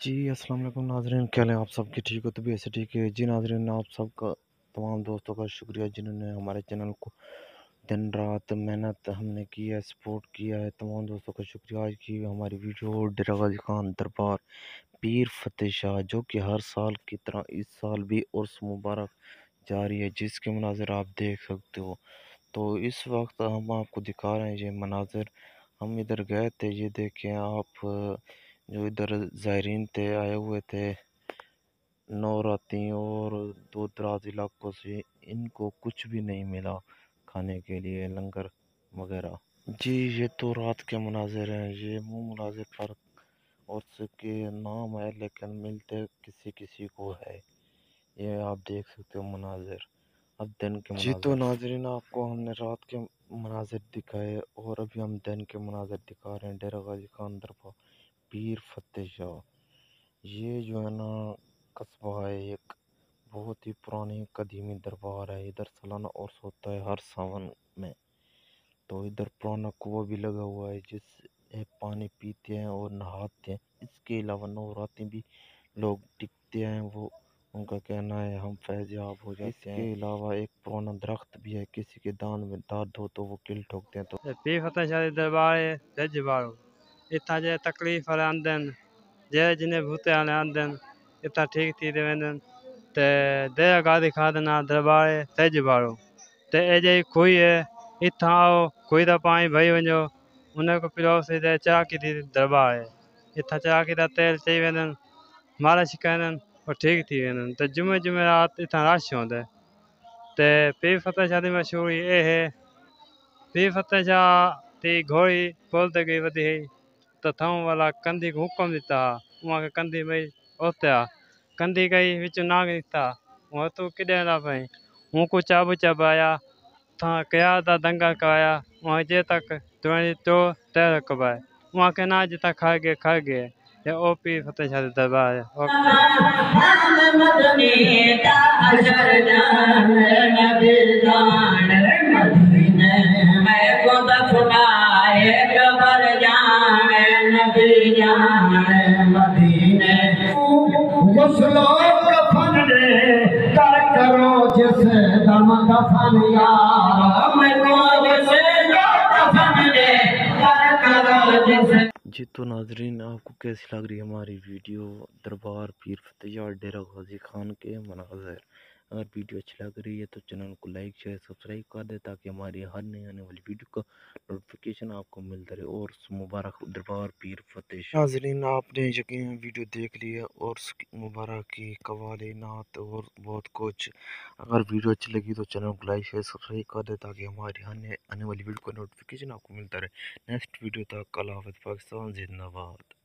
جی السلام علیکم ناظرین، کیا لیں آپ سب کی؟ ٹھیک ہو؟ تو بھی ایسے ٹھیک ہے۔ جی ناظرین، آپ سب کا تمام دوستوں کا شکریہ جنہوں نے ہمارے چینل کو دن رات محنت ہم نے کی ہے، سپورٹ کیا ہے۔ تمام دوستوں کا شکریہ۔ آج کی ہماری ویڈیو ڈیرہ غازی خان دربار پیر فتح شاہ، جو کہ ہر سال کی طرح اس سال بھی عرس مبارک جاری ہے، جس کے مناظر آپ دیکھ سکتے ہو۔ تو اس وقت ہم آپ کو دکھا رہے ہیں، یہ مناظر ہم ادھر گئے تھے۔ یہ دیکھیں آپ جو ادھر زائرین تھے آئے ہوئے تھے نوراتی اور دو دراز علاقوں سے ان کو کچھ بھی نہیں ملا کھانے کے لیے لنگر وغیرہ۔ جی یہ تو رات کے مناظر ہیں یہ منہ مناظر پر اور اس کے نام ہے لیکن ملتے کسی کسی کو ہے۔ یہ آپ دیکھ سکتے ہو مناظر اب دن کے مناظر جی تو ناظرین آپ کو ہم نے رات کے مناظر دکھائے اور ابھی ہم دن کے مناظر دکھا رہے ہیں۔ ڈیرہ غازی خان دربار پیر فتح شاہ۔ یہ جو ہے نا قصبہ ہے ایک بہت ہی پرانی قدیمی دربار ہے۔ ادھر سالانہ عرص ہوتا ہے ہر ساون میں۔ تو ادھر پرانا کنواں بھی لگا ہوا ہے جس سے پانی پیتے ہیں اور نہاتے ہیں۔ اس کے علاوہ نوراتیں بھی لوگ ٹکتے ہیں۔ وہ ان کا کہنا ہے ہم فیض یاب ہو جاتے ہیں اس کے علاوہ ایک پرانا درخت بھی ہے۔ کسی کے دان میں داد ہو تو وہ کل ٹھوکتے ہیں تو پیر فتح شاہ دربار ہے اتنا جو تکلیف والے آندے جے جنہیں بھوتے والے آندے اتنا ٹھیک تھی دے ویندن تے دے گادی کھا دینا دربار تج بارو تے اے جے کوئی ہے اتنا آؤ کوئی دا پانی بھائی ونجو انہیں کو پلو سے دے چاکی تھی دربار ہے اتنا چاکی دا تیل چاہی ویندن مالش کہندن اور ٹھیک تھی ویندن تے رات اتنا رش ہوندے تے پیر فتح شاہ دی مشہوری اے ہے پیر فتح شاہ تی گھوڑی بولتے گئی ودی ہے تو تھوں والا کندھی کو حکم دیتا وہاں کے کندھی بھائی ہوتا کندھی گئی وچ ناگ دیتا وہ نہ پئی ہوں کو چاب چاب آیا تھا کیا دا دنگا کایا وہاں جے تک کھا کھا یہ او پی فتح شاہ دربار ہے مدینے غسل کفن دے کر کرو جس دم دفن یار میں کو جس دفن دے کر کرو جس جی تو ناظرین، آپ کو کیسی لگ رہی ہے ہماری ویڈیو؟ دربار پیر فتح جی ڈیرہ غازی خان کے مناظر۔ اگر ویڈیو اچھی لگ رہی ہے تو چینل کو لائک شیئر سبسکرائب کر دے تاکہ ہماری ہر نئی آنے والی ویڈیو کا نوٹیفیکیشن آپ کو ملتا رہے اور مبارک دربار پیر فتح شاہ ناظرین آپ نے یقین ویڈیو دیکھ لی ہے اور مبارک کی قوالی نعت اور بہت کچھ اگر ویڈیو اچھی لگی تو چینل کو لائک شیئر سبسکرائب کر دے تاکہ ہماری ہر نئے آنے والی ویڈیو کا نوٹیفیکیشن آپ کو ملتا رہے نیکسٹ ویڈیو تک اللہ حافظ پاکستان زندہ باد